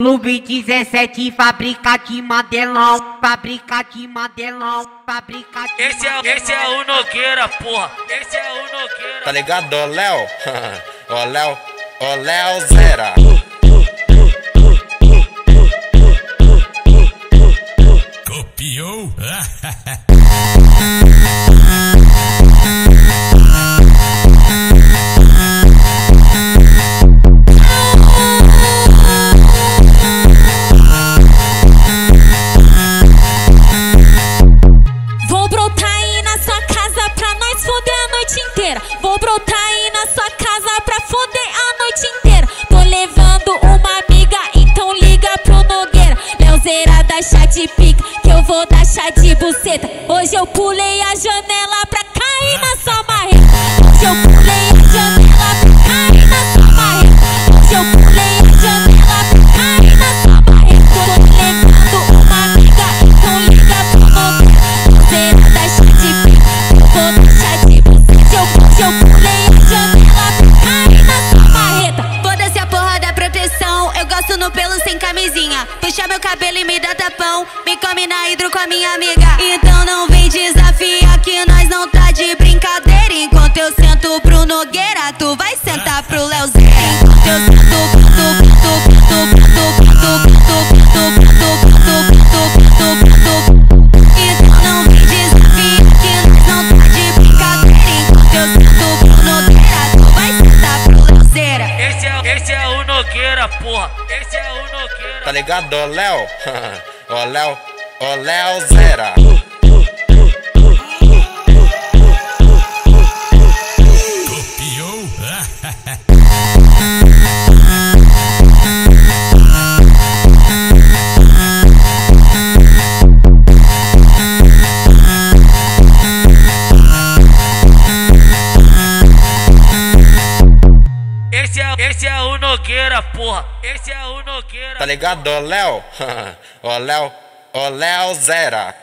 Clube 17, fábrica de modelão, fábrica de modelão, fábrica de Esse é, esse é o Nogueira, porra. Esse é o Nogueira. Tá ligado, ô Léo? Ô Léo, ô Léo Zera. Copiou? brotar aí na sua casa pra nós foder a noite inteira. Vou brotar aí na sua casa pra foder a noite inteira. Tô levando uma amiga, então liga pro Nogueira. Leozeira da chá de pica, que eu vou dar chá de buceta. Hoje eu pulei a janela pra cair na sua Puxa meu cabelo e me dá tapão. Me come na hidro com a minha amiga. Então não vem desafiar que nós não tá de brincadeira. Enquanto eu sento pro Nogueira, tu vai sentar Nogueira, porra. Esse é o Nogueira. Tá ligado, ô Léo? Ô Léo, ô Léo Zera. Esse é, o Nogueira, porra. Esse é o Nogueira. Tá ligado, ô Léo? Ô Léo, ô Léo Zera.